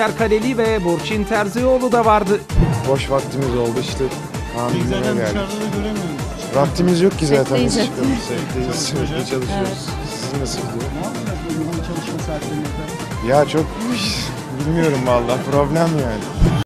İlker Kaleli ve Burçin Terzioğlu da vardı. Boş vaktimiz oldu işte. Tahminlere Zaten geldik. dışarıda da göremiyoruz. Vaktimiz yok ki zaten. Setteyiz biz hep. çıkalım. Setteyiz, Çalışıyoruz. sürekli çalışıyoruz. Sizin nasıl gidiyor? Ne yapacağız bu yoğun çalışma saatlerinizde? Ya çok bilmiyorum vallahi problem yani.